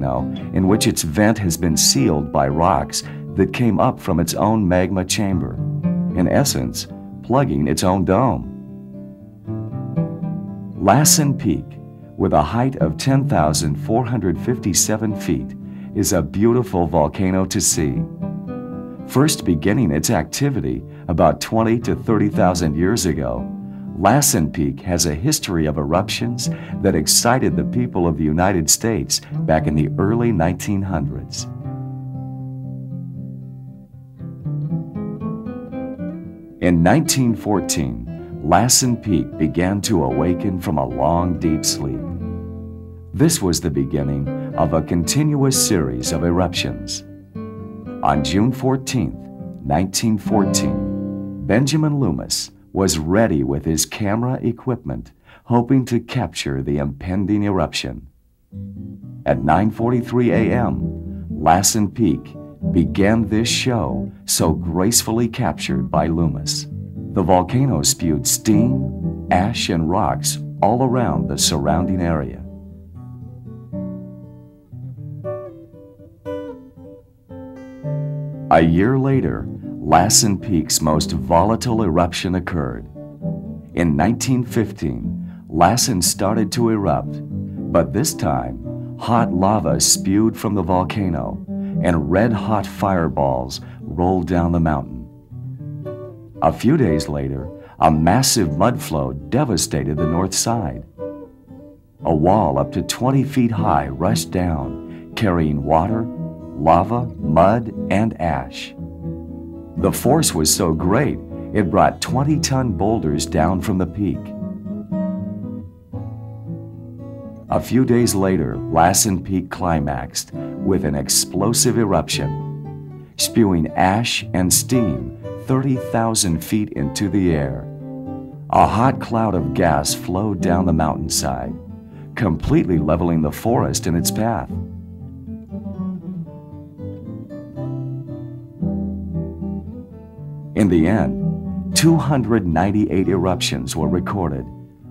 volcano in which its vent has been sealed by rocks that came up from its own magma chamber, in essence, plugging its own dome. Lassen Peak, with a height of 10,457 feet, is a beautiful volcano to see. First beginning its activity about 20 to 30,000 years ago, Lassen Peak has a history of eruptions that excited the people of the United States back in the early 1900s. In 1914, Lassen Peak began to awaken from a long, deep sleep. This was the beginning of a continuous series of eruptions. On June 14, 1914, Benjamin Loomis, was ready with his camera equipment, hoping to capture the impending eruption. At 9:43 a.m., Lassen Peak began this show so gracefully captured by Loomis. The volcano spewed steam, ash, and rocks all around the surrounding area. A year later, Lassen Peak's most volatile eruption occurred. In 1915, Lassen started to erupt, but this time, hot lava spewed from the volcano and red hot fireballs rolled down the mountain. A few days later, a massive mud flow devastated the north side. A wall up to 20 feet high rushed down, carrying water, lava, mud, and ash. The force was so great, it brought 20 ton boulders down from the peak. A few days later, Lassen Peak climaxed with an explosive eruption, spewing ash and steam 30,000 feet into the air. A hot cloud of gas flowed down the mountainside, completely leveling the forest in its path. In the end, 298 eruptions were recorded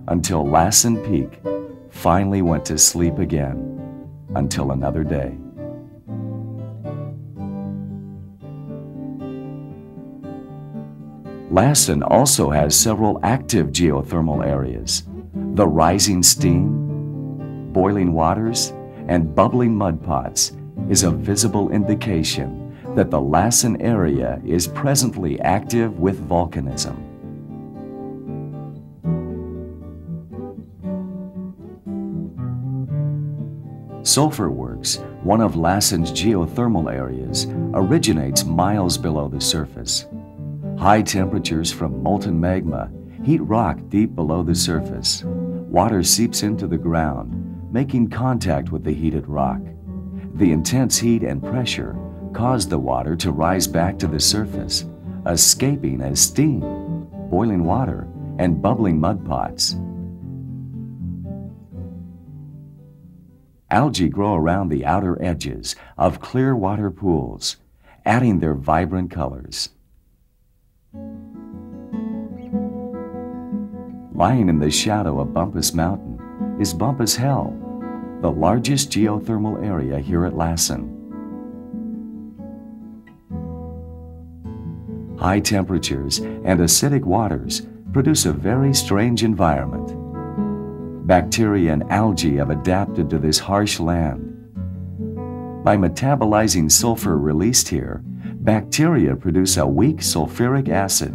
until Lassen Peak finally went to sleep again until another day. Lassen also has several active geothermal areas. The rising steam, boiling waters, and bubbling mud pots is a visible indication that the Lassen area is presently active with volcanism. Sulphur Works, one of Lassen's geothermal areas, originates miles below the surface. High temperatures from molten magma heat rock deep below the surface. Water seeps into the ground, making contact with the heated rock. The intense heat and pressure caused the water to rise back to the surface, escaping as steam, boiling water, and bubbling mud pots. Algae grow around the outer edges of clear water pools, adding their vibrant colors. Lying in the shadow of Bumpass Mountain is Bumpass Hell, the largest geothermal area here at Lassen. High temperatures and acidic waters produce a very strange environment. Bacteria and algae have adapted to this harsh land. By metabolizing sulfur released here, bacteria produce a weak sulfuric acid.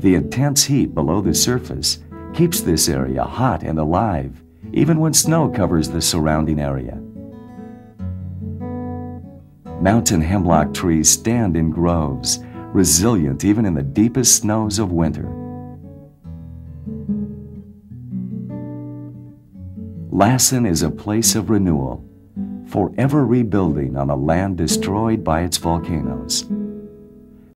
The intense heat below the surface keeps this area hot and alive, even when snow covers the surrounding area. Mountain hemlock trees stand in groves, resilient even in the deepest snows of winter. Lassen is a place of renewal, forever rebuilding on a land destroyed by its volcanoes.